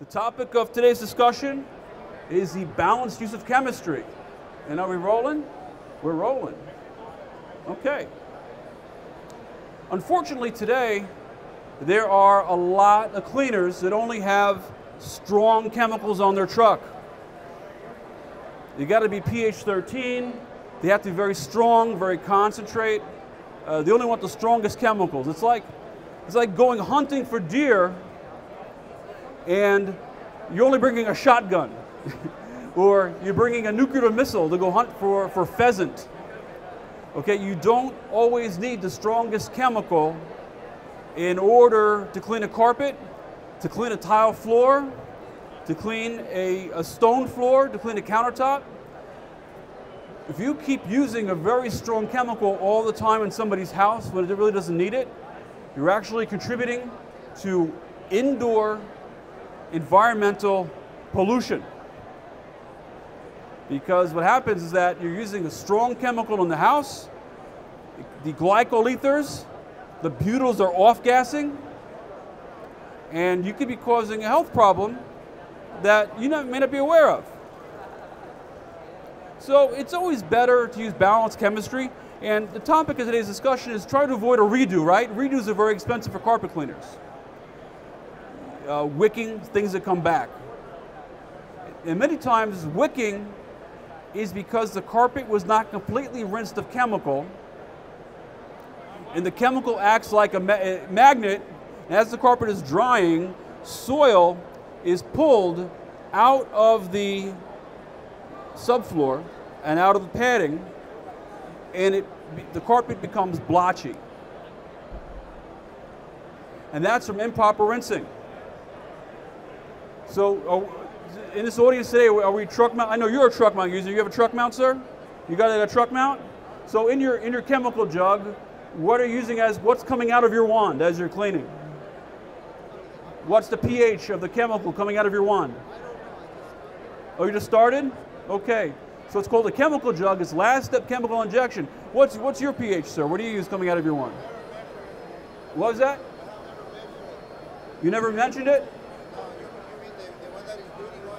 The topic of today's discussion is the balanced use of chemistry. And are we rolling? We're rolling. Okay. Unfortunately, today, there are a lot of cleaners that only have strong chemicals on their truck. You got to be pH 13. They have to be very strong, very concentrate. Uh, they only want the strongest chemicals. It's like, it's like going hunting for deer and you're only bringing a shotgun. or you're bringing a nuclear missile to go hunt for, for pheasant. Okay, you don't always need the strongest chemical in order to clean a carpet, to clean a tile floor, to clean a, a stone floor, to clean a countertop. If you keep using a very strong chemical all the time in somebody's house when it really doesn't need it, you're actually contributing to indoor environmental pollution. Because what happens is that you're using a strong chemical in the house, the glycol ethers, the butyls are off gassing, and you could be causing a health problem that you may not be aware of. So it's always better to use balanced chemistry. And the topic of today's discussion is try to avoid a redo, right? Redos are very expensive for carpet cleaners. Uh, wicking, things that come back. And many times, wicking is because the carpet was not completely rinsed of chemical. And the chemical acts like a, ma magnet. As the carpet is drying, soil is pulled out of the subfloor and out of the padding, and it, the carpet becomes blotchy. And that's from improper rinsing. So, uh, in this audience today, are we truck mount? I know you're a truck mount user. You have a truck mount, sir? You got a truck mount? So, in your in your chemical jug, what are you using as what's coming out of your wand as you're cleaning? What's the pH of the chemical coming out of your wand? Oh, you just started? Okay. So it's called a chemical jug. It's last step chemical injection. What's, what's your pH, sir? What do you use coming out of your wand? What was that? You never mentioned it?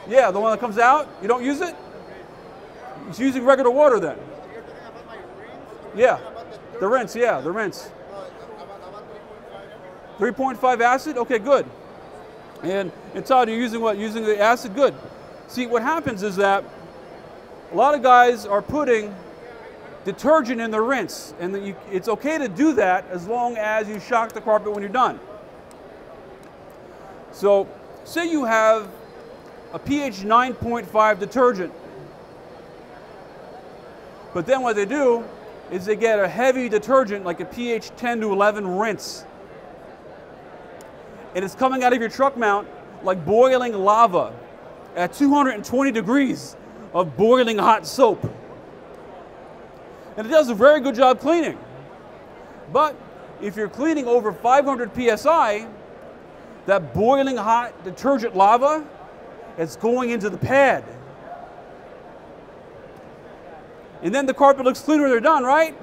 Yeah, the one that comes out? You don't use it? It's using regular water then. Yeah, the rinse, yeah, the rinse. 3.5 acid? Okay, good. And, Todd, you're using what? Using the acid? Good. See, what happens is that a lot of guys are putting detergent in the rinse, and you, it's okay to do that as long as you shock the carpet when you're done. So, say you have a pH 9.5 detergent, but then what they do is they get a heavy detergent like a pH 10 to 11 rinse, and it's coming out of your truck mount like boiling lava at 220 degrees of boiling hot soap. And it does a very good job cleaning. But if you're cleaning over 500 psi, that boiling hot detergent lava is going into the pad. And then the carpet looks clean when they're done, right?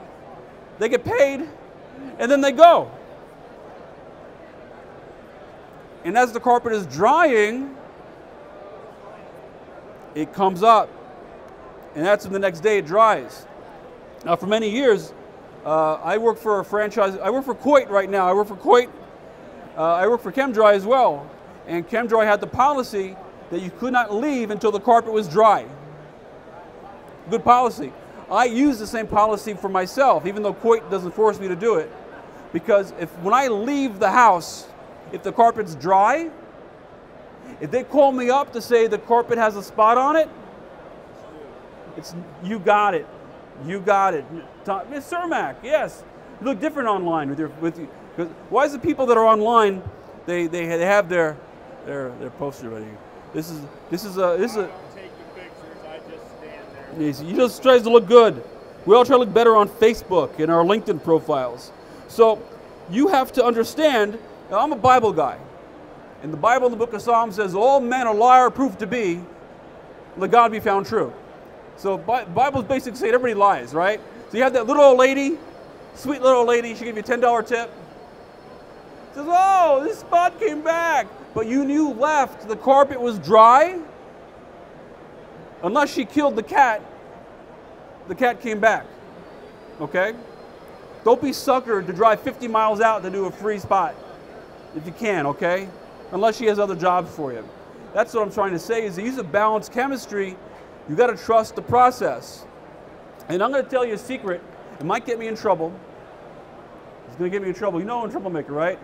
They get paid, and then they go. And as the carpet is drying, it comes up and that's when the next day it dries. Now, for many years, uh, I work for a franchise. I work for Coit right now. I work for Coit. Uh, I work for ChemDry as well. And ChemDry had the policy that you could not leave until the carpet was dry. Good policy. I use the same policy for myself, even though Coit doesn't force me to do it. Because if when I leave the house, if the carpet's dry, if they call me up to say the carpet has a spot on it, it's you got it. You got it. Miss Cermak, yes. You look different online with your with you. Why is the people that are online, they, they, they have their their their poster ready? This is this is a this is a. You just stand there. He just tries to look good. We all try to look better on Facebook and our LinkedIn profiles. So you have to understand. I'm a Bible guy, and the Bible in the Book of Psalms says all men are liar proof to be. Let God be found true. So Bible's basically saying everybody lies, right? So you have that little old lady, sweet little old lady, she gave you a $10 tip. Says, oh, this spot came back. But you knew left the carpet was dry, unless she killed the cat, the cat came back. Okay? Don't be suckered to drive 50 miles out to do a free spot if you can, okay? Unless she has other jobs for you. That's what I'm trying to say is to use a balanced chemistry, you got to trust the process. And I'm going to tell you a secret. It might get me in trouble. It's going to get me in trouble. You know I'm a troublemaker, right?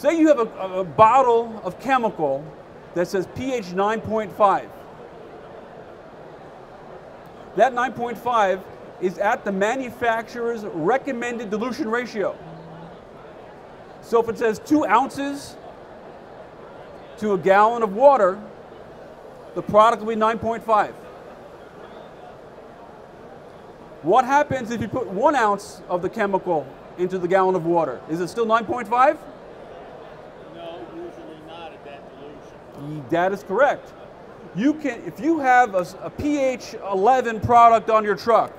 Say you have a, a, bottle of chemical that says pH 9.5. That 9.5 is at the manufacturer's recommended dilution ratio. So if it says two ounces to a gallon of water, the product will be 9.5. What happens if you put one ounce of the chemical into the gallon of water? Is it still 9.5? No, usually not at that dilution. That is correct. You can, if you have a, a pH 11 product on your truck,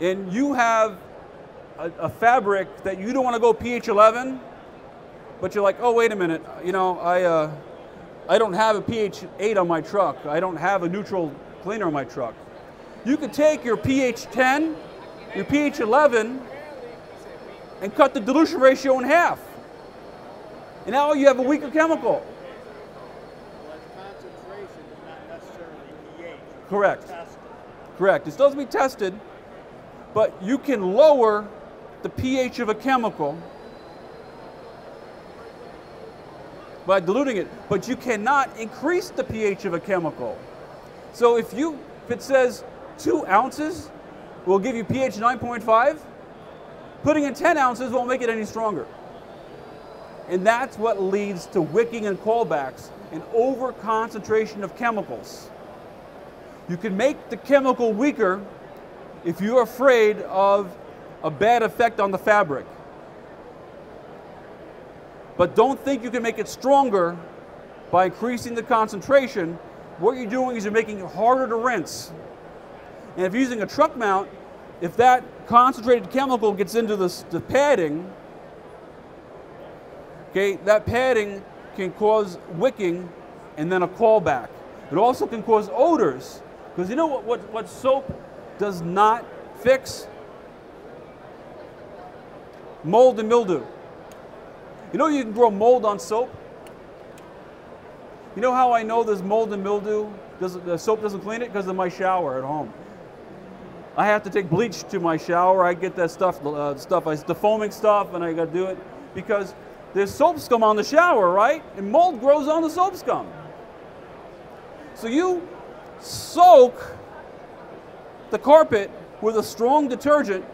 and you have a, a fabric that you don't want to go pH 11, but you're like, oh wait a minute, you know, I, uh, I don't have a pH 8 on my truck. I don't have a neutral cleaner on my truck. You could take your pH 10, your pH 11, and cut the dilution ratio in half. And now you have a weaker chemical. Correct. Correct. It still has to be tested, but you can lower the pH of a chemical by diluting it, but you cannot increase the pH of a chemical. So if you if it says two ounces will give you pH 9.5, putting in 10 ounces won't make it any stronger. And that's what leads to wicking and callbacks and over concentration of chemicals. You can make the chemical weaker if you're afraid of a bad effect on the fabric. But don't think you can make it stronger by increasing the concentration. What you're doing is you're making it harder to rinse. And if you're using a truck mount, if that concentrated chemical gets into the, the padding, okay, that padding can cause wicking and then a callback. It also can cause odors. Because you know what, what, what soap does not fix? Mold and mildew. You know you can grow mold on soap? You know how I know there's mold and mildew? Does, the soap doesn't clean it? Because of my shower at home. I have to take bleach to my shower. I get that stuff, uh, stuff, I, the foaming stuff, and I got to do it because there's soap scum on the shower, right? And mold grows on the soap scum. So you soak the carpet with a strong detergent.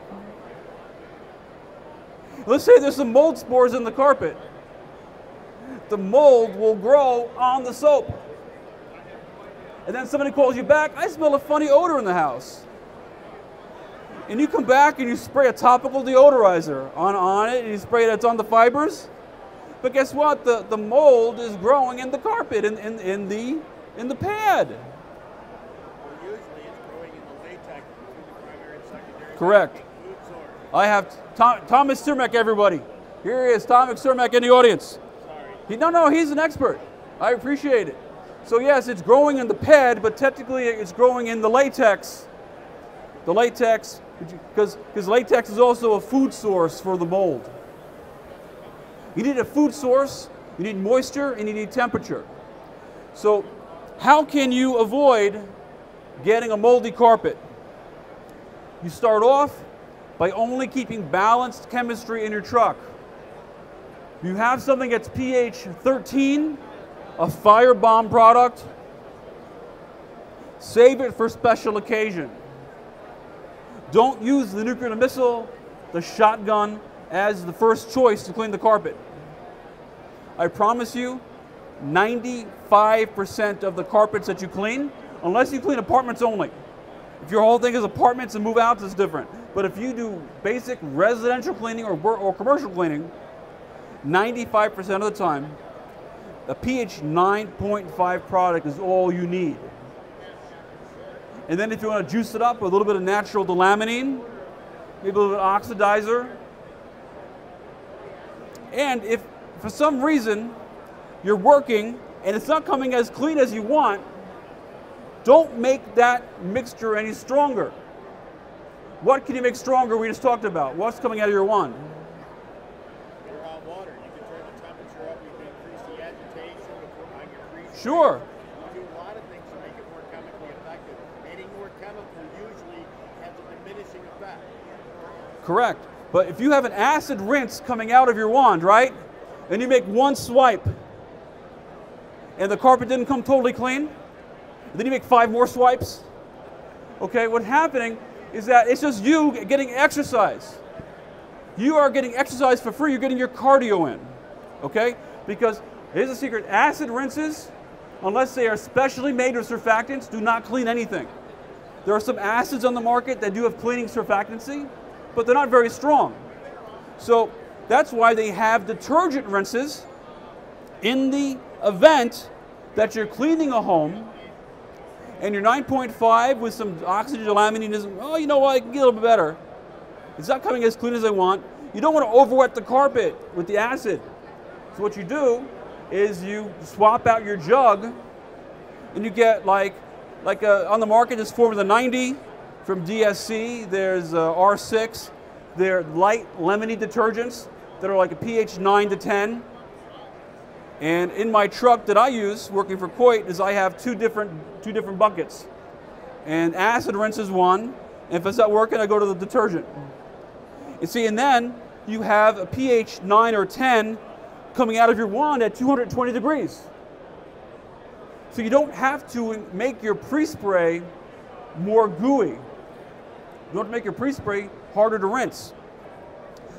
Let's say there's some mold spores in the carpet. The mold will grow on the soap. And then somebody calls you back, I smell a funny odor in the house. And you come back and you spray a topical deodorizer on, on it and you spray it, it's on the fibers. But guess what? The, the mold is growing in the carpet, in, in, in, the, in the pad. Well, usually it's growing in the latex between the primary and secondary. Correct. I have Tom, Thomas Cermak, everybody. Here he is, Thomas Cermak in the audience. Sorry. He, no, no, he's an expert. I appreciate it. So yes, it's growing in the pad, but technically it's growing in the latex. The latex, because latex is also a food source for the mold. You need a food source, you need moisture, and you need temperature. So how can you avoid getting a moldy carpet? You start off by only keeping balanced chemistry in your truck. You have something that's pH 13, a firebomb product, save it for special occasion. Don't use the nuclear missile, the shotgun, as the first choice to clean the carpet. I promise you, 95% of the carpets that you clean, unless you clean apartments only. If your whole thing is apartments and move outs, it's different. But if you do basic residential cleaning or, or commercial cleaning, 95% of the time, a pH 9.5 product is all you need. And then if you want to juice it up a little bit of natural d-limonene, maybe a little bit of oxidizer, And if for some reason you're working and it's not coming as clean as you want, don't make that mixture any stronger. What can you make stronger? We just talked about. What's coming out of your wand? You're on water. You can turn the temperature up. You can increase the agitation on your crease. Sure. You do a lot of things to make it more chemically effective. Adding more chemical usually has a diminishing effect. Correct. But if you have an acid rinse coming out of your wand, right? And you make one swipe, and the carpet didn't come totally clean, then you make five more swipes. Okay, what's happening is that it's just you getting exercise. You are getting exercise for free, you're getting your cardio in. Okay? Because here's a secret acid rinses, unless they are specially made with surfactants, do not clean anything. There are some acids on the market that do have cleaning surfactancy, but they're not very strong. So that's why they have detergent rinses in the event that you're cleaning a home and your 9.5 with some oxygen limonene is, oh, you know what, I can get a little bit better. It's not coming as clean as I want. You don't want to overwet the carpet with the acid. So what you do is you swap out your jug and you get like, like a, on the market there's Formula 90 from DSC, there's uh, R6, they're light lemony detergents that are like a pH 9 to 10. And in my truck that I use, working for Coit, is I have two different two different buckets. And acid rinse is one. And if it's not working, I go to the detergent. You see, and then you have a pH 9 or 10 coming out of your wand at 220 degrees. So you don't have to make your pre-spray more gooey. You don't make your pre-spray harder to rinse.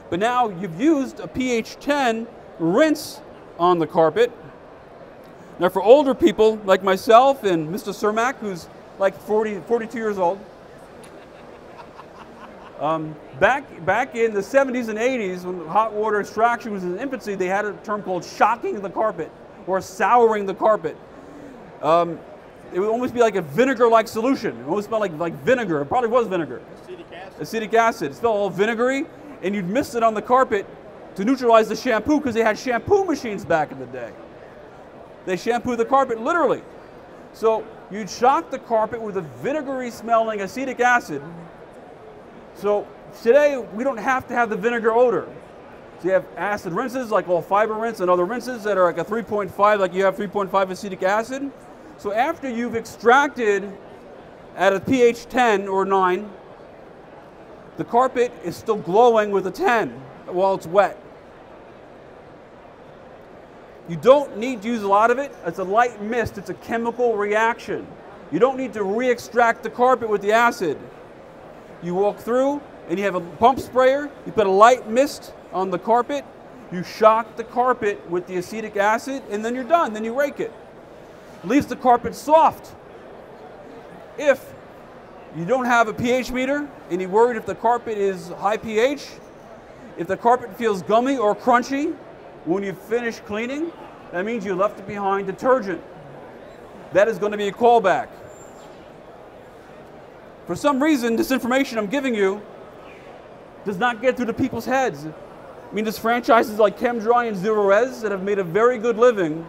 But now you've used a pH 10 rinse on the carpet. Now, for older people like myself and Mr. Cermak, who's like 40, 42 years old, um, back, back in the 70s and 80s, when hot water extraction was in infancy, they had a term called shocking the carpet or souring the carpet. Um, it would almost be like a vinegar-like solution. It almost smelled like, like vinegar. It probably was vinegar. Acetic acid. Acetic acid. It smelled all vinegary, and you'd mist it on the carpet to neutralize the shampoo because they had shampoo machines back in the day. They shampoo the carpet literally. So you'd shock the carpet with a vinegary smelling acetic acid. So today we don't have to have the vinegar odor. So you have acid rinses like all fiber rinse and other rinses that are like a 3.5, like you have 3.5 acetic acid. So after you've extracted at a pH 10 or 9, the carpet is still glowing with a 10 while it's wet. You don't need to use a lot of it. It's a light mist. It's a chemical reaction. You don't need to re-extract the carpet with the acid. You walk through and you have a pump sprayer. You put a light mist on the carpet. You shock the carpet with the acetic acid and then you're done. Then you rake it. Leaves the carpet soft. If you don't have a pH meter and you're worried if the carpet is high pH, if the carpet feels gummy or crunchy, when you finish cleaning, that means you left it behind detergent. That is going to be a callback. For some reason, this information I'm giving you does not get through to people's heads. I mean, there's franchises like ChemDry and Zerorez that have made a very good living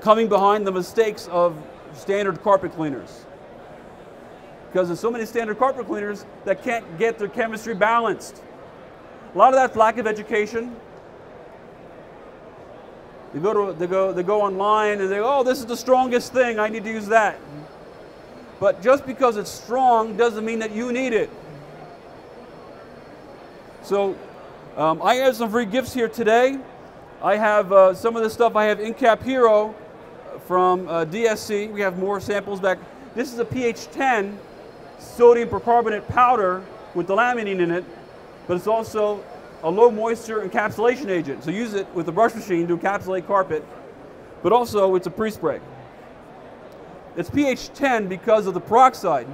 coming behind the mistakes of standard carpet cleaners. Because there's so many standard carpet cleaners that can't get their chemistry balanced. A lot of that's lack of education. They go, to, they, go, they go online and they go, oh, this is the strongest thing, I need to use that. But just because it's strong doesn't mean that you need it. So um, I have some free gifts here today. I have uh, some of the stuff I have InCap Hero from uh, DSC. We have more samples back. This is a pH 10 sodium percarbonate powder with the limonene in it, but it's also a low moisture encapsulation agent. So use it with the brush machine to encapsulate carpet, but also it's a pre-spray. It's pH 10 because of the peroxide,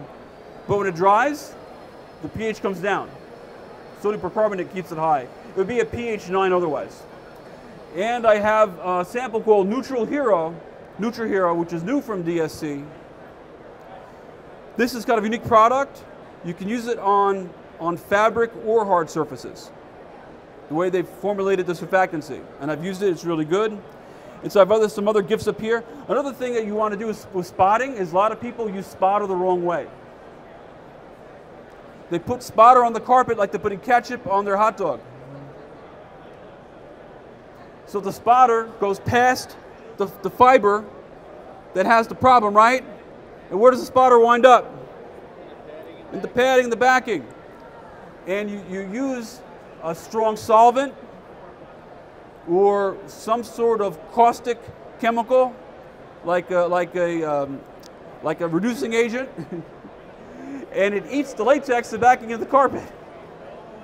but when it dries, the pH comes down. Sodium percarbonate keeps it high. It would be a pH 9 otherwise. And I have a sample called Neutral Hero, Neutral Hero, which is new from DSC. This is kind of a unique product. You can use it on, on fabric or hard surfaces. the way they've formulated the surfactancy. And I've used it, it's really good. And so I've other some other gifts up here. Another thing that you want to do is, with spotting is a lot of people use spotter the wrong way. They put spotter on the carpet like they're putting ketchup on their hot dog. So the spotter goes past the, the fiber that has the problem, right? And where does the spotter wind up? In the padding, the backing. And you, you use a strong solvent or some sort of caustic chemical, like a, like a, um, like a reducing agent, and it eats the latex, the backing of the carpet.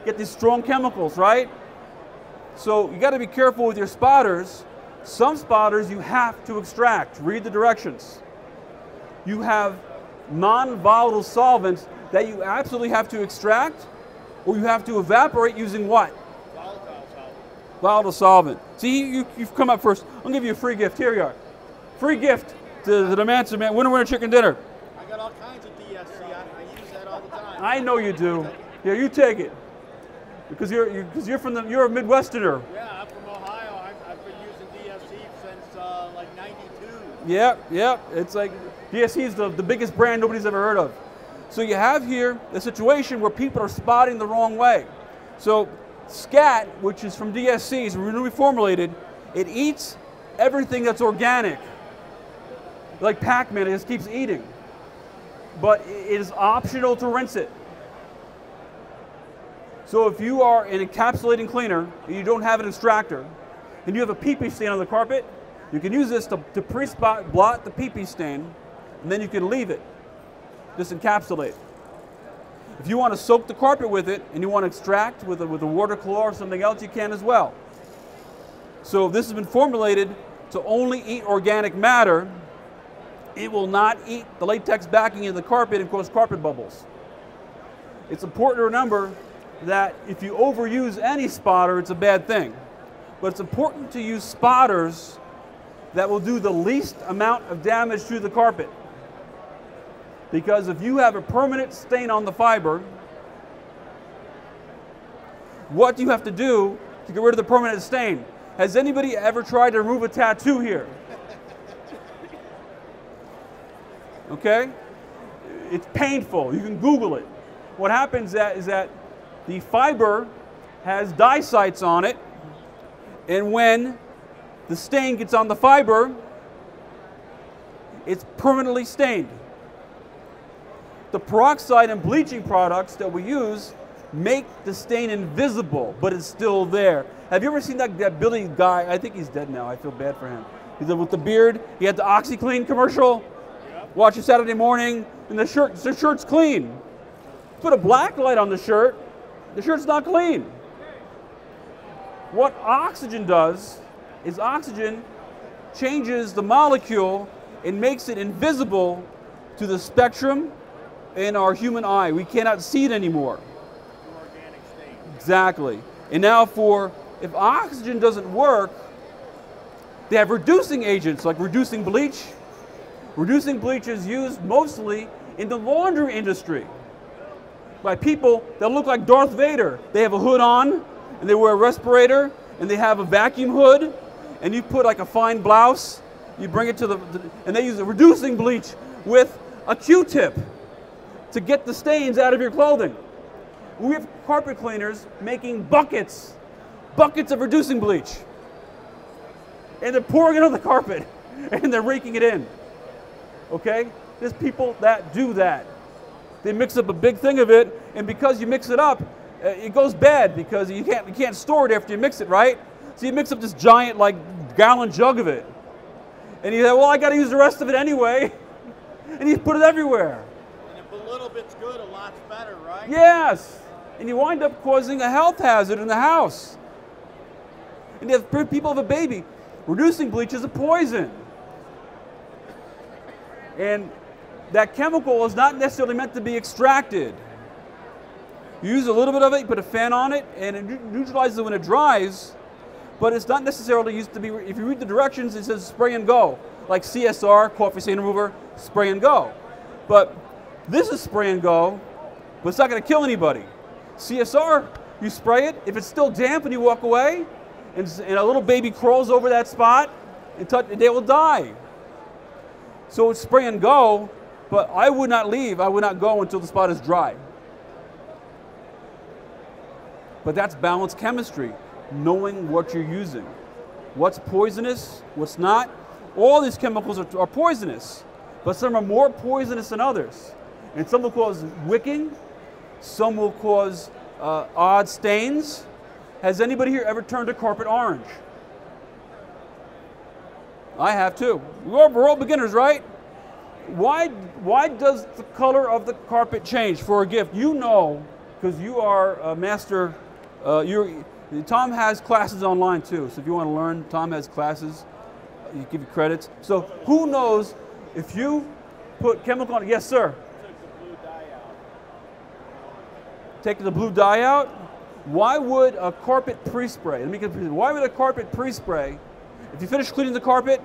Get these strong chemicals, right? So you got to be careful with your spotters. Some spotters you have to extract. Read the directions. You have non-volatile solvents that you absolutely have to extract, or you have to evaporate using what? Volatile solvent. Volatile solvent. See, you, you've come up first. I'll give you a free gift. Here you are. Free gift to, the Manson Man. Winner, winner, chicken dinner. I got all kinds of DSC. I, I use that all the time. I know you do. Yeah, you take it. Because you're, you, cause you're from the, you're a Midwesterner. Yeah, I'm from Ohio. I've, I've been using DSC since uh, like 92. Yeah, yeah. It's like DSC is the, the biggest brand nobody's ever heard of. So you have here a situation where people are spotting the wrong way. So SCAT, which is from DSC, is newly formulated. It eats everything that's organic. Like Pac-Man, it just keeps eating. But it is optional to rinse it. So if you are an encapsulating cleaner and you don't have an extractor, and you have a pee-pee stain on the carpet, you can use this to, to pre-spot blot the pee-pee stain, and then you can leave it. Just encapsulate. If you want to soak the carpet with it and you want to extract with a, with a water claw or something else, you can as well. So this has been formulated to only eat organic matter. It will not eat the latex backing in the carpet and cause carpet bubbles. It's important to remember that if you overuse any spotter, it's a bad thing. But it's important to use spotters that will do the least amount of damage to the carpet. Because if you have a permanent stain on the fiber, what do you have to do to get rid of the permanent stain? Has anybody ever tried to remove a tattoo here? Okay? It's painful. You can Google it. What happens that is that the fiber has dye sites on it, and when the stain gets on the fiber, it's permanently stained. The peroxide and bleaching products that we use make the stain invisible, but it's still there. Have you ever seen that, that Billy guy? I think he's dead now. I feel bad for him. He's with the beard. He had the OxiClean commercial. Watch it Saturday morning, and the shirt, the shirt's clean. Put a black light on the shirt, the shirt's not clean. What oxygen does is oxygen changes the molecule and makes it invisible to the spectrum in our human eye. We cannot see it anymore. Exactly. And now for if oxygen doesn't work, they have reducing agents like reducing bleach. Reducing bleach is used mostly in the laundry industry by people that look like Darth Vader. They have a hood on and they wear a respirator and they have a vacuum hood and you put like a fine blouse, you bring it to the, and they use a reducing bleach with a Q-tip to get the stains out of your clothing. We have carpet cleaners making buckets, buckets of reducing bleach. And they're pouring it on the carpet and they're raking it in. Okay? There's people that do that. They mix up a big thing of it, and because you mix it up, uh, it goes bad because you can't, you can't store it after you mix it, right? So you mix up this giant, like, gallon jug of it. And you say, well, I got to use the rest of it anyway. And you put it everywhere. And if a little bit's good, a better, right? Yes. And you wind up causing a health hazard in the house. And if people have a baby, reducing bleach is a poison. And that chemical is not necessarily meant to be extracted. You use a little bit of it, you put a fan on it, and it neutralizes it when it dries, but it's not necessarily used to be, if you read the directions, it says spray and go. Like CSR, coffee stain remover, spray and go. But this is spray and go, but it's not going to kill anybody. CSR you spray it. If it's still damp and you walk away, and, and a little baby crawls over that spot, and touch, they will die. So it's spray and go, but I would not leave. I would not go until the spot is dry. But that's balanced chemistry, knowing what you're using. What's poisonous, what's not. All these chemicals are, are poisonous, but some are more poisonous than others. And some will cause wicking, some will cause uh, odd stains. Has anybody here ever turned a carpet orange? I have too. We're all, beginners, right? Why, why does the color of the carpet change for a gift? You know, because you are a master. Uh, you're, Tom has classes online too, so if you want to learn, Tom has classes. He give you credits. So who knows if you put chemical on? Yes, sir. Take the blue dye out. Why would a carpet pre-spray? Let me get. Why would a carpet pre-spray? If you finish cleaning the carpet,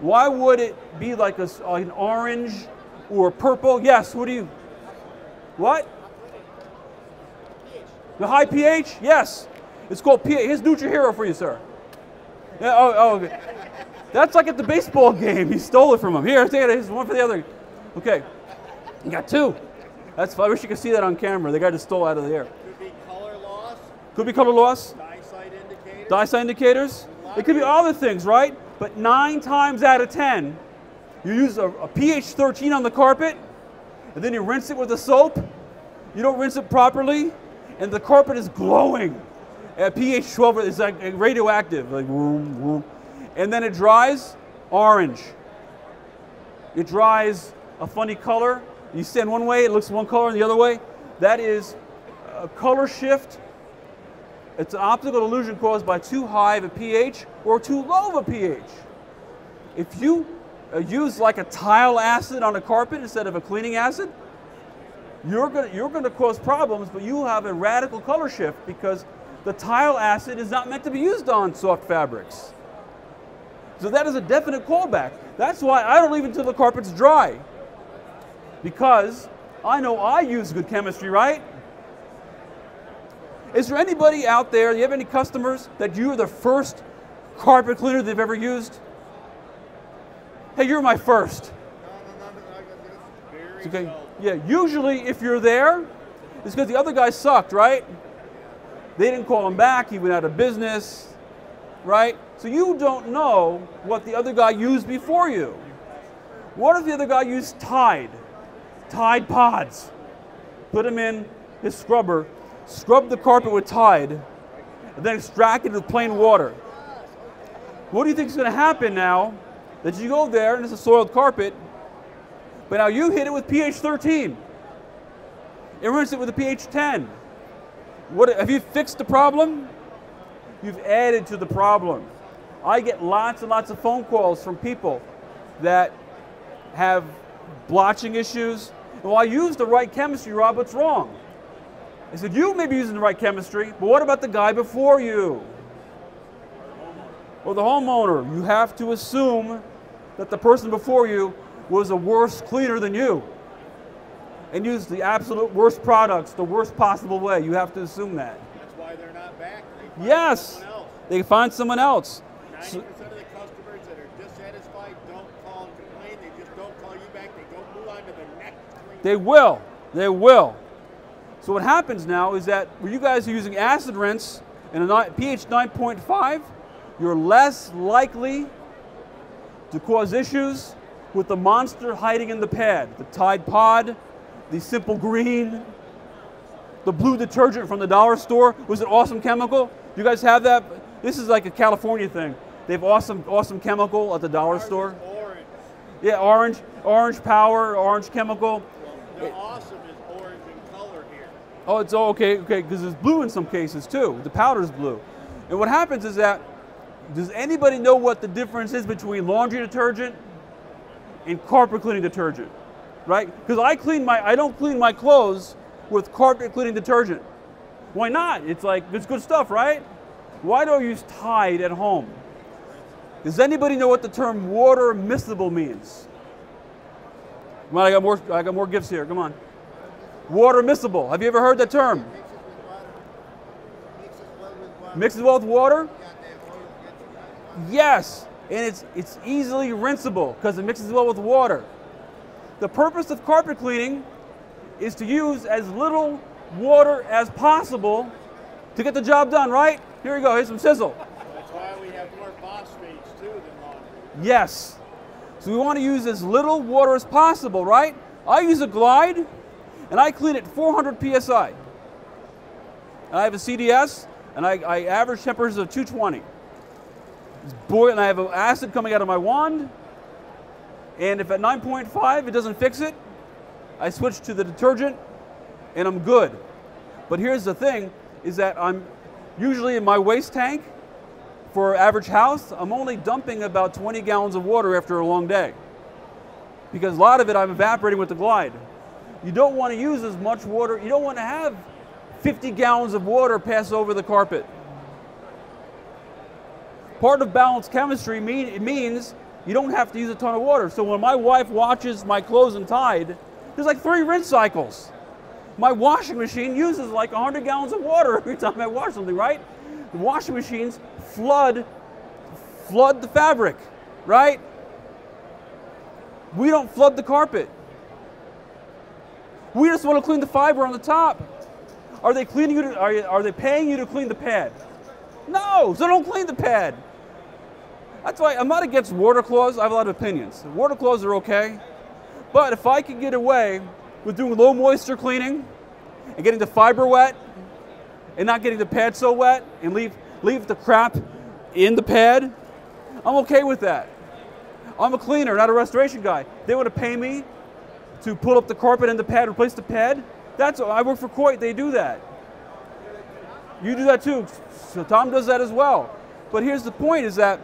why would it be like a, like an orange or purple? Yes, what do you? What? The high pH? Yes. It's called pH. Here's Neutral Hero for you, sir. Yeah, oh, oh, okay. That's like at the baseball game. He stole it from him. Here, take it. Here's one for the other. Okay. You got two. That's. I wish you could see that on camera. The guy just stole out of the air. Could be color loss, Could be color loss. dye site indicator. Dye site indicators. It could be other things, right? But nine times out of ten, you use a, a pH 13 on the carpet, and then you rinse it with a soap. You don't rinse it properly, and the carpet is glowing. At pH 12, it's like radioactive, like vroom, vroom. and then it dries orange. It dries a funny color. You stand one way, it looks one color, and the other way. That is a color shift it's an optical illusion caused by too high of a pH or too low of a pH. If you uh, use like a tile acid on a carpet instead of a cleaning acid, you're going you're to cause problems, but you'll have a radical color shift because the tile acid is not meant to be used on soft fabrics. So that is a definite callback. That's why I don't leave until the carpet's dry. Because I know I use good chemistry, right? Is there anybody out there, do you have any customers that you are the first carpet cleaner they've ever used? Hey, you're my first. It's okay. Yeah, usually if you're there, it's because the other guy sucked, right? They didn't call him back, he went out of business, right? So you don't know what the other guy used before you. What if the other guy used Tide? Tide pods. Put them in his scrubber, scrub the carpet with Tide, and then extract it with plain water. What do you think is going to happen now that you go there and it's a soiled carpet, but now you hit it with pH 13 and rinse it with a pH 10? What, have you fixed the problem? You've added to the problem. I get lots and lots of phone calls from people that have blotching issues. Well, I used the right chemistry, Rob, what's wrong? I said, you may be using the right chemistry, but what about the guy before you? Or the homeowner? You have to assume that the person before you was a worse cleaner than you and used the absolute worst products the worst possible way. You have to assume that. That's why they're not back. They find Yes, someone else. they can find someone else. 90% So- of the customers that are dissatisfied don't call and complain. They just don't call you back. They don't move on to the next clean. They will. They will. So what happens now is that when you guys are using acid rinse in a pH 9.5, you're less likely to cause issues with the monster hiding in the pad. The Tide Pod, the Simple Green, the blue detergent from the dollar store was an awesome chemical. You guys have that? This is like a California thing. They have awesome, awesome chemical at the dollar store. Orange. Yeah, orange, orange power, orange chemical. The awesome is orange in color here. Oh, it's okay, okay, because it's blue in some cases too. The powder's blue. And what happens is that, does anybody know what the difference is between laundry detergent and carpet cleaning detergent? Right? Because I clean my, I don't clean my clothes with carpet cleaning detergent. Why not? It's like, it's good stuff, right? Why do I use Tide at home? Does anybody know what the term water miscible means? Come on, I got more, I got more gifts here. Come on. Water miscible. Have you ever heard that term? Mixes well with water? Yes, and it's, it's easily rinsable because it mixes well with water. The purpose of carpet cleaning is to use as little water as possible to get the job done, right? Here we go, here's some sizzle. That's why we have more phosphates too than laundry. Yes. So we want to use as little water as possible, right? I use a Glide and I clean it 400 psi. And I have a CDS and I, I average temperatures of 220. It's boiling, I have an acid coming out of my wand. And if at 9.5 it doesn't fix it, I switch to the detergent and I'm good. But here's the thing is that I'm usually in my waste tank for average house, I'm only dumping about 20 gallons of water after a long day. Because a lot of it I'm evaporating with the glide. You don't want to use as much water, you don't want to have 50 gallons of water pass over the carpet. Part of balanced chemistry mean, means you don't have to use a ton of water. So when my wife washes my clothes in Tide, there's like three rinse cycles. My washing machine uses like 100 gallons of water every time I wash something, right? The washing machines flood, flood the fabric, right? We don't flood the carpet. We just want to clean the fiber on the top. Are they cleaning you? To, are, you, are they paying you to clean the pad? No, so don't clean the pad. That's why I'm not against water claws. I have a lot of opinions. Water claws are okay, but if I could get away with doing low moisture cleaning and getting the fiber wet and not getting the pad so wet and leave leave the crap in the pad, I'm okay with that. I'm a cleaner, not a restoration guy. They want to pay me to pull up the carpet and the pad, replace the pad. That's I work for Coit. They do that. You do that too. So Tom does that as well. But here's the point: is that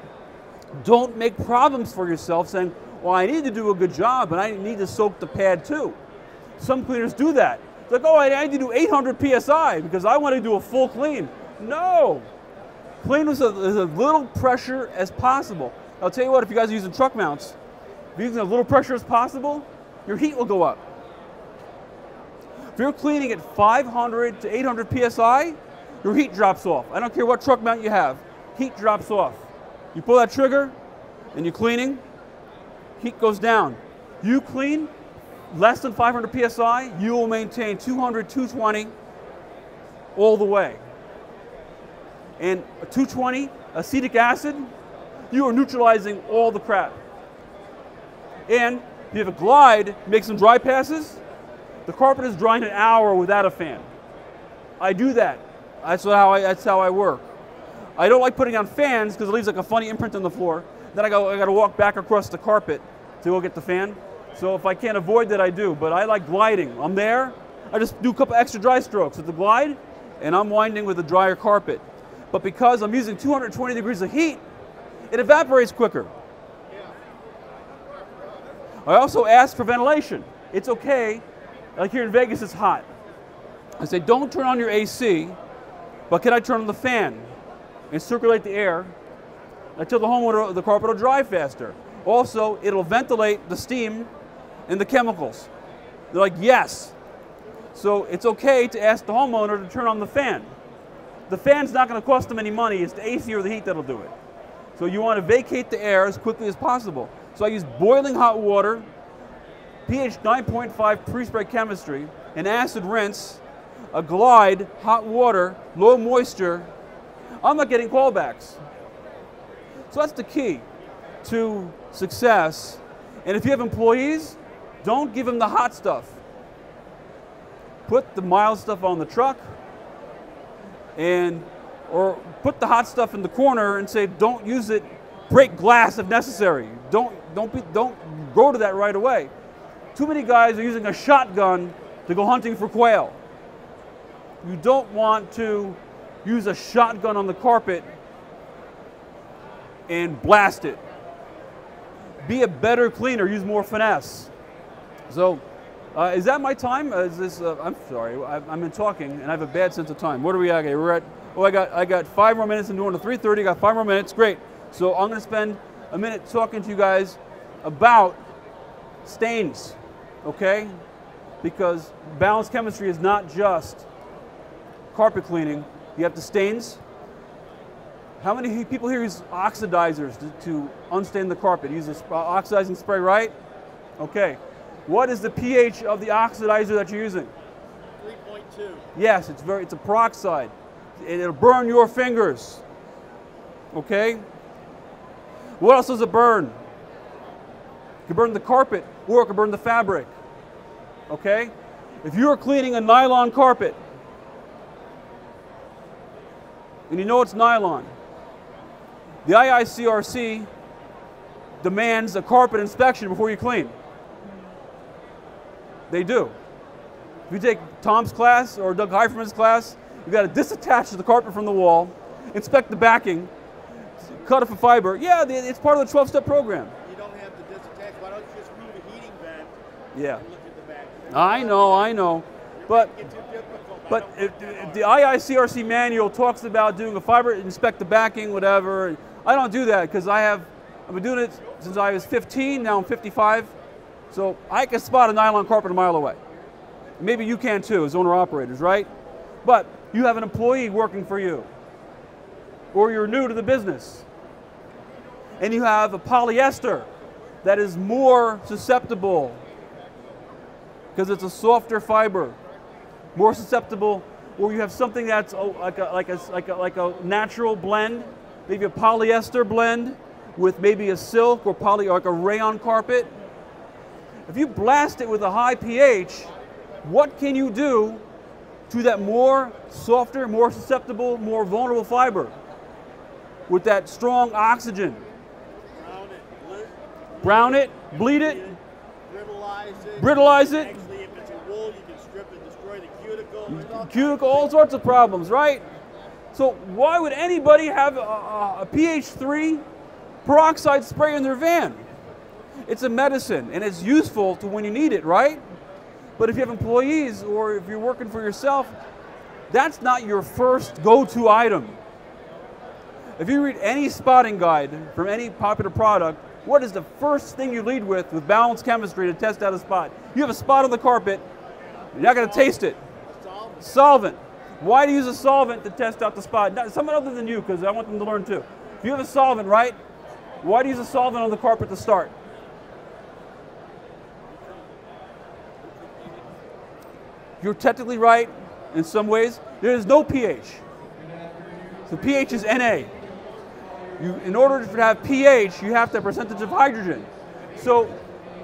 don't make problems for yourself, saying, "Well, I need to do a good job, and I need to soak the pad too." Some cleaners do that. It's like, "Oh, I need to do 800 psi because I want to do a full clean." No, clean with as, as little pressure as possible. I'll tell you what: if you guys are using truck mounts, if you're using as little pressure as possible, your heat will go up. If you're cleaning at 500 to 800 psi, your heat drops off. I don't care what truck mount you have, heat drops off. You pull that trigger and you're cleaning, heat goes down. You clean less than 500 psi, you will maintain 200, 220 all the way. And 220 acetic acid, you are neutralizing all the crap. And if you have a glide, make some dry passes, the carpet is drying an hour without a fan. I do that. That's how I, that's how I work. I don't like putting on fans because it leaves like a funny imprint on the floor. Then I go, I got to walk back across the carpet to go get the fan. So if I can't avoid that, I do. But I like gliding. I'm there. I just do a couple extra dry strokes with the glide, and I'm winding with a drier carpet. But because I'm using 220 degrees of heat, it evaporates quicker. I also ask for ventilation. It's okay. Like here in Vegas, it's hot. I say, don't turn on your AC, but can I turn on the fan and circulate the air until the homeowner, the carpet will dry faster. Also, it'll ventilate the steam and the chemicals. They're like, yes. So it's okay to ask the homeowner to turn on the fan. The fan's not going to cost them any money. It's the AC or the heat that'll do it. So you want to vacate the air as quickly as possible. So I use boiling hot water, pH 9.5 pre-spray chemistry, an acid rinse, a glide, hot water, low moisture. I'm not getting callbacks. So that's the key to success. And if you have employees, don't give them the hot stuff. Put the mild stuff on the truck and or put the hot stuff in the corner and say don't use it break glass if necessary. Don't don't be don't go to that right away. Too many guys are using a shotgun to go hunting for quail. You don't want to use a shotgun on the carpet and blast it. Be a better cleaner, use more finesse. So, uh, is that my time? Uh, is this? Uh, I'm sorry, I, I'm in talking, and I have a bad sense of time. What are we at? We're at. Oh, I got I got five more minutes. I'm doing to 3:30. I got five more minutes. Great. So I'm going to spend a minute talking to you guys about stains, okay? Because balanced chemistry is not just carpet cleaning. You have the stains, How many people here use oxidizers to, to unstain the carpet? Use a sp- oxidizing spray, right? Okay. What is the pH of the oxidizer that you're using? 3.2. Yes, it's very it's a peroxide. It- It'll burn your fingers. Okay? What else does it burn? It can burn the carpet or it can burn the fabric. Okay? If you are cleaning a nylon carpet and you know it's nylon, the IICRC demands a carpet inspection before you clean. They do. If you take Tom's class or Doug Heiferman's class, you've got to disattach the carpet from the wall, inspect the backing, cut it for fiber. Yeah, it's part of the 12 step program. You don't have to disattach. Why don't you just move a heating vent Yeah. and look at the back? I know, I know. But but don't if, want that if hard. the IICRC manual talks about doing a fiber, inspect the backing, whatever. I don't do that because I have, I've been doing it since I was 15, now I'm 55. So I can spot a nylon carpet a mile away. Maybe you can too as owner operators, right? But you have an employee working for you, or you're new to the business, and you have a polyester that is more susceptible because it's a softer fiber more susceptible, or you have something that's like a, like a, like a, like a natural blend, maybe a polyester blend with maybe a silk or poly, like a rayon carpet. If you blast it with a high pH, what can you do to that more softer, more susceptible, more vulnerable fiber with that strong oxygen? Brown it, ble- Brown it, bleed it, brittleize it. brittleize it, Actually, if it's a wool, you can strip and destroy the cuticle. All cuticle, all sorts of problems, right? So why would anybody have a, a, a pH 3 peroxide spray in their van? It's a medicine and it's useful to when you need it, right? But if you have employees or if you're working for yourself, that's not your first go-to item. If you read any spotting guide from any popular product, what is the first thing you lead with with balanced chemistry to test out a spot? You have a spot on the carpet, you're not going to taste it. solvent. Solvent. Why do you use a solvent to test out the spot? Not, someone other than you, because I want them to learn too. If you have a solvent, right? Why do you use a solvent on the carpet to start? You're technically right in some ways. There is no pH. So pH is Na. You, in order to have pH, you have to have percentage of hydrogen. So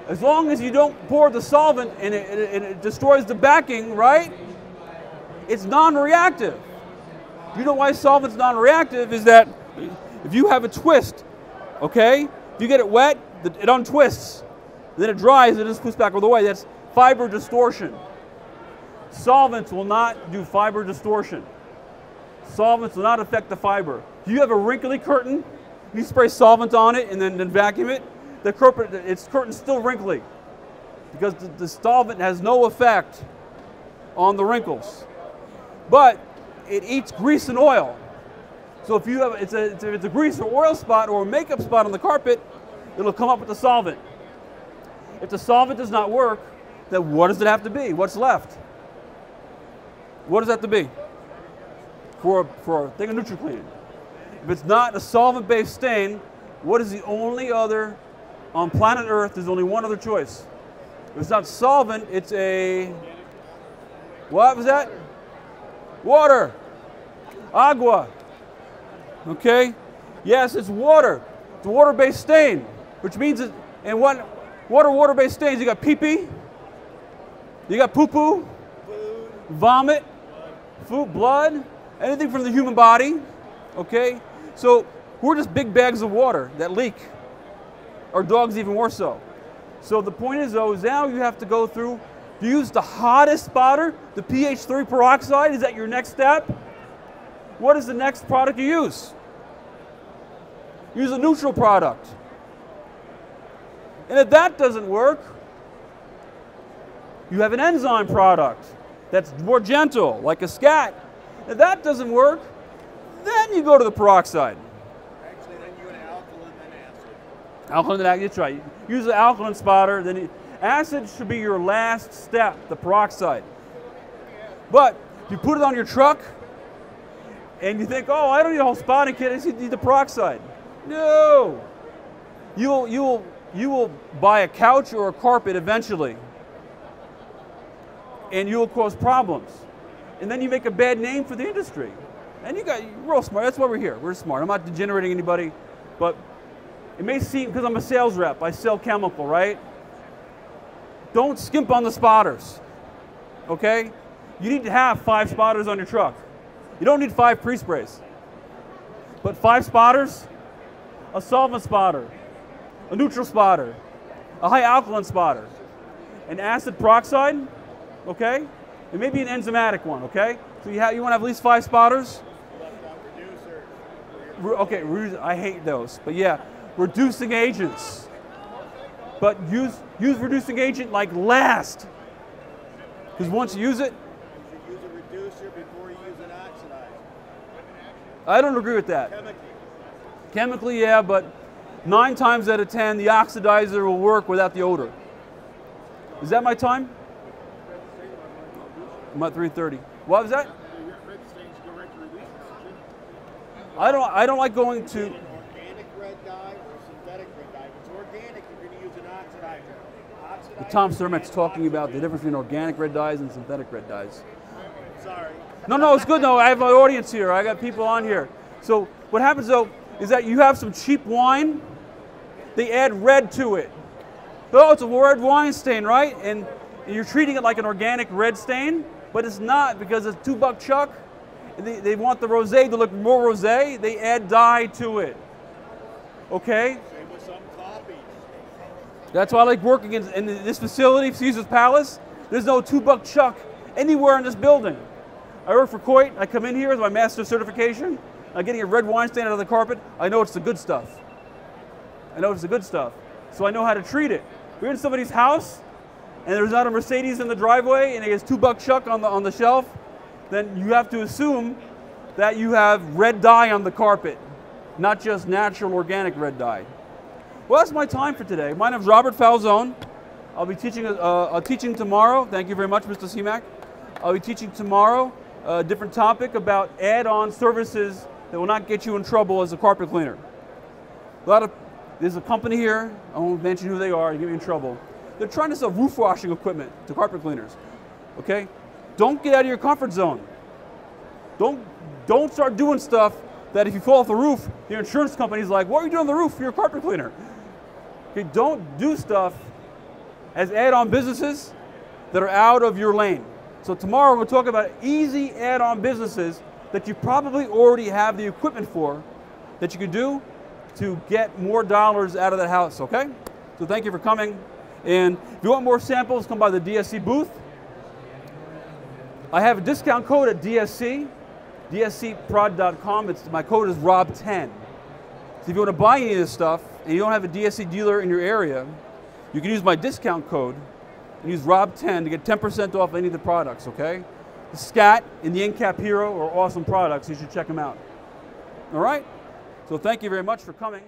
as long as you don't pour the solvent and it, and it- destroys the backing, right? It's non-reactive. You know why solvent's non-reactive is that if you have a twist, okay, if you get it wet, it untwists. Then it dries, it just puts back all the way. That's fiber distortion. Solvents will not do fiber distortion. Solvents will not affect the fiber. You have a wrinkly curtain, you spray solvent on it and then, then vacuum it, the curtain, its curtain's still wrinkly because the, the solvent has no effect on the wrinkles. But it eats grease and oil. So if you have it's a, it's a, it's a grease or oil spot or a makeup spot on the carpet, it'll come up with the solvent. If the solvent does not work, then what does it have to be? What's left? What does that to be? For for a thing of NutriClean. If it's not a solvent-based stain, what is the only other on planet Earth? There's only one other choice. If it's not solvent, it's a what was that? Water. Agua. Okay? Yes, it's water. It's water-based stain, which means it, and what what are water-based stains? You got pee-pee, you got poo-poo, vomit, food, blood, anything from the human body. Okay? So we're just big bags of water that leak. Our dogs even more so. So the point is though, is now you have to go through, you use the hottest spotter, the pH 3 peroxide? Is that your next step? What is the next product you use? Use a neutral product. And if that doesn't work, you have an enzyme product that's more gentle, like a scat. If that doesn't work, then you go to the peroxide. Actually, then you go an alkaline, then acid. Alkaline, that's right. Use the alkaline spotter. Then you- acid should be your last step, the peroxide. But if you put it on your truck And you think, oh, I don't need a whole spotting kit, I just need the peroxide. No. You will, you will, you will buy a couch or a carpet eventually. And you will cause problems. And then you make a bad name for the industry. And you got, you're real smart. That's why we're here. We're smart. I'm not degenerating anybody. But it may seem, because I'm a sales rep, I sell chemical, right? Don't skimp on the spotters. Okay? You need to have five spotters on your truck. You don't need five pre-sprays. But five spotters, a solvent spotter, a neutral spotter, a high alkaline spotter, an acid peroxide, okay? And maybe an enzymatic one, okay? So you, you want to have at least five spotters? Okay, I hate those. But yeah, reducing agents. But use, use reducing agent like last. Because once you use it, you use a reducer before you use an oxidizer. I don't agree with that. Chemically. Chemically, yeah, but nine times out of ten, the oxidizer will work without the odor. Is that my time? I'm at 3:30. What was that? I don't. I don't like going to. Organic red dye or synthetic red dye. If it's organic, you're going to use an oxidizer. Oxidizer Tom Cermak's talking about the difference between organic red dyes and synthetic red dyes. Sorry. No, no, it's good. No, I have my audience here. I got people on here. So what happens though is that you have some cheap wine. They add red to it. Oh, it's a red wine stain, right? And you're treating it like an organic red stain, but it's not because it's two buck chuck. They, they want the rosé to look more rosé. They add dye to it. Okay. That's why I like working in, in this facility, Caesar's Palace. There's no two buck chuck anywhere in this building. I work for Coit. I come in here with my master certification. I'm getting a red wine stain out of the carpet. I know it's the good stuff. I know it's the good stuff. So I know how to treat it. We're in somebody's house and there's not a Mercedes in the driveway and it has two buck chuck on the, on the shelf, then you have to assume that you have red dye on the carpet, not just natural organic red dye. Well, that's my time for today. My name is Robert Falzone. I'll be teaching, uh, uh, teaching tomorrow. Thank you very much, Mr. CMAC. I'll be teaching tomorrow a different topic about add-on services that will not get you in trouble as a carpet cleaner. A lot of, there's a company here, I won't mention who they are to get me in trouble. They're trying to sell roof washing equipment to carpet cleaners. Okay? Don't get out of your comfort zone. Don't, don't start doing stuff that if you fall off the roof, your insurance company's like, what are you doing on the roof? You're a carpet cleaner. Okay, don't do stuff as add-on businesses that are out of your lane. So tomorrow we'll talk about easy add-on businesses that you probably already have the equipment for that you can do to get more dollars out of that house, okay? So thank you for coming. And if you want more samples, come by the DSC booth. I have a discount code at DSC, dscprod.com. It's, my code is ROB10. So if you want to buy any of this stuff and you don't have a DSC dealer in your area, you can use my discount code and use ROB10 to get 10% off any of the products, okay? The SCAT and the NCAP Hero are awesome products. You should check them out. All right? So thank you very much for coming.